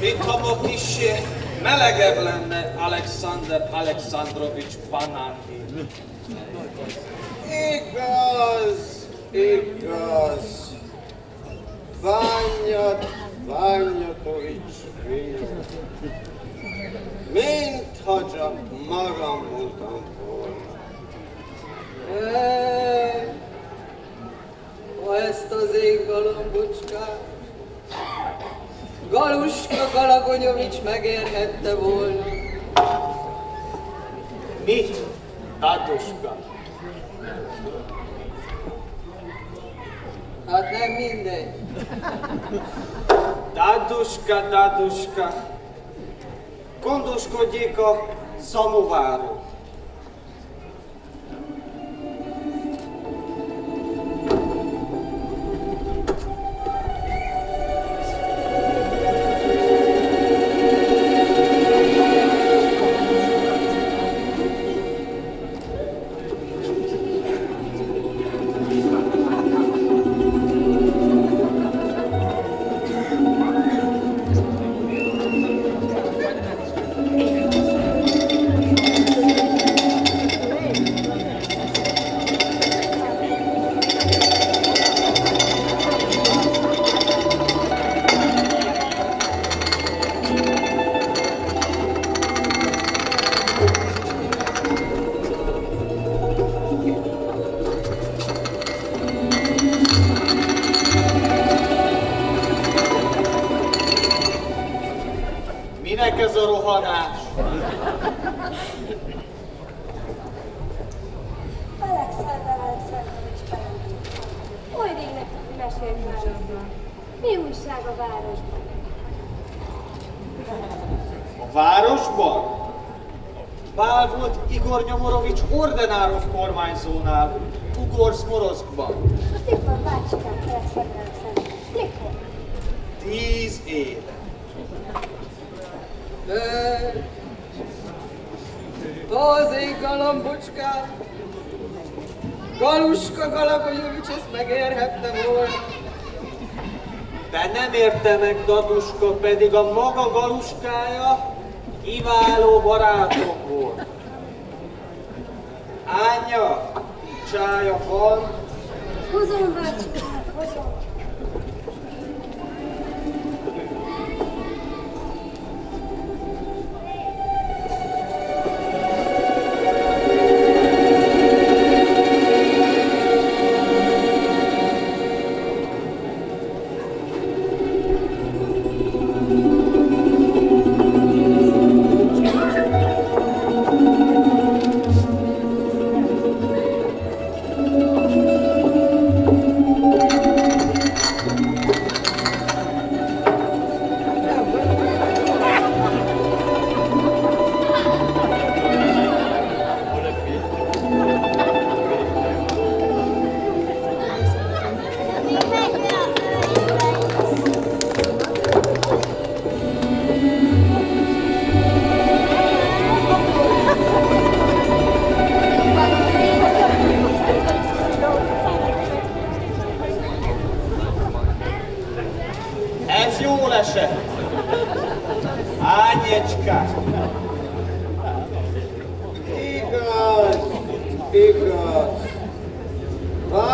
Mintha ma kissé melegebb lenne Alexander Alexandrovics Banánhi. Igaz, igaz. Vanya, Vanyatovics fiú. Mintha csak magam voltam volna. E, Ha ezt az ég galambocskát Galuska Galagonyovics megérhette volna. Mit? Tatuska. Hát nem mindegy. Daduska, daduska. Gondoskodjék a szamováról. A városban? A városban? Bál volt Igor Nyomorovics Ordenárov kormányzónál, Ugorszmoroszkban. Mikor bácsikám Alexander Alexandrovics? Mikor? Tíz éve. De ég galambocskát Galuska Galagonyovics ezt megérhette volna. De nem érte meg Daduska, pedig a maga galuskája kiváló barátom volt. Ánya, csája van, Hozom, bácsikám,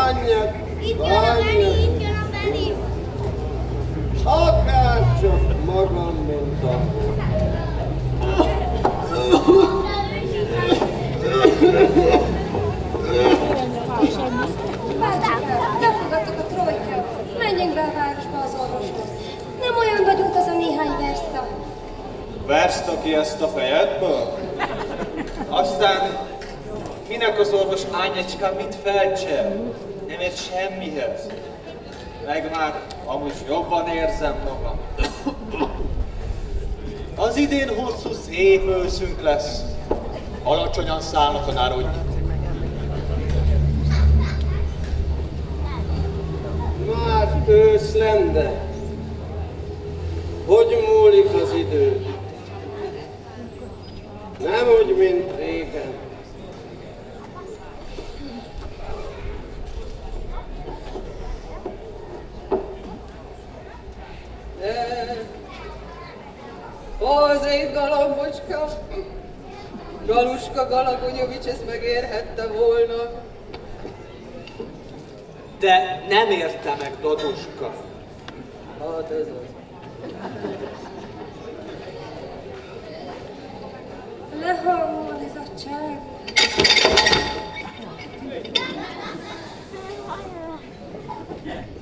Vanya, Vanya, akár csak magam. Bácsikám, ne fogadtok a trojka. Menjünk be a városba az orvoshoz. Nem olyan vagyunk az a néhány verszta. Verszta ki ezt a fejedből? Aztán minek az orvos Ányecska mit felcsel? Nem ért semmihez. Meg már amúgy jobban érzem magam. Az idén hosszú szép őszünk lesz. Alacsonyan szállnak a národnyik. Már ősz lenne. Hogy múlik az idő? Nem úgy, mint régen. De Az én galambocska. Galuska Galagonyovics ezt megérhette volna. De nem érte meg Daduska. Hát ez az. Lehangol ez a csend.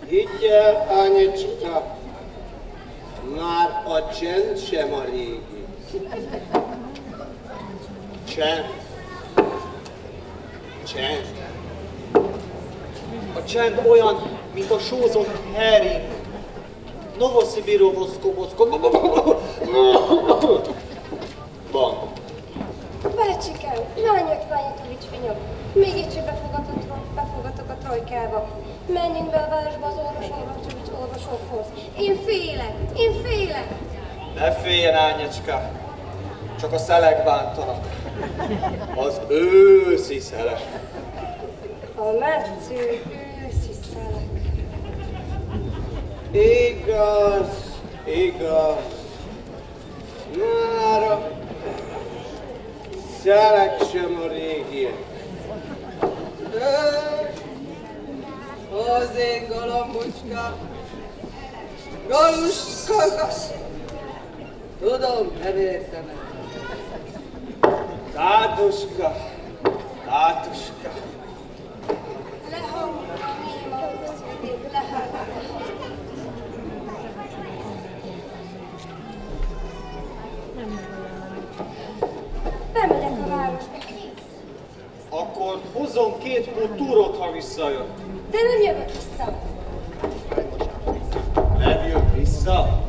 Higgy el, Anyicska, már a csend sem a régi. Csend. Csend. A csend olyan, mint a sózott hering. Novoszibiróhoz koboszko. Van. Bácsikám, Ványok Ványatovics finyog. Mégiscsak befogadott, befogadtok a trojkába. Menjünk be a városba az orvos Orvacsovics orvosokhoz. Én félek, én félek. Ne féljen, Ányecska. Csak a szelek bántanak. Az őszi szelek. A metsző őszi szelek. Igaz, igaz. Már a szelek sem a régiek. Az én galambocska. Galuska. Tudom, nem értem el. Tátuska, tátuska. Bemegyek a városba. Akkor hozzon két pó túrót, ha visszajön. Then I have a pizza. Have your pizza.